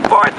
before